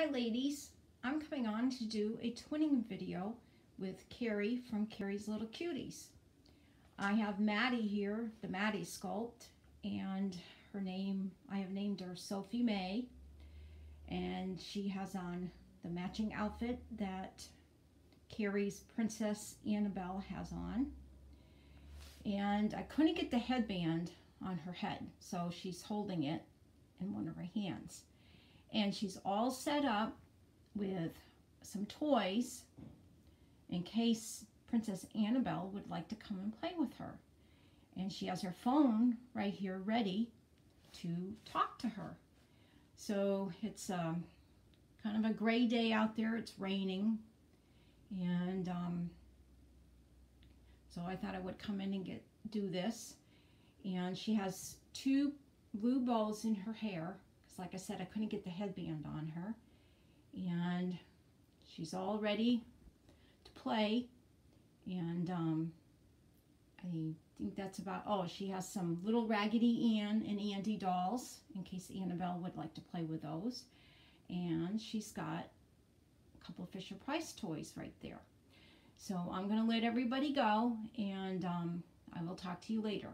Hi ladies, I'm coming on to do a twinning video with Karrie from Karrie's Little Cuties. I have Maddie here, the Maddie Sculpt, and her name, I have named her Sophie Mae, and she has on the matching outfit that Karrie's Princess Annabelle has on. And I couldn't get the headband on her head, so she's holding it in one of her hands and she's all set up with some toys in case Princess Annabelle would like to come and play with her. And she has her phone right here ready to talk to her. So it's um, kind of a gray day out there. It's raining. And um, so I thought I would come in and get do this. And she has two blue balls in her hair like I said, I couldn't get the headband on her. And she's all ready to play. And um, I think that's about, oh, she has some little Raggedy Ann and Andy dolls in case Annabelle would like to play with those. And she's got a couple Fisher Price toys right there. So I'm going to let everybody go and um, I will talk to you later.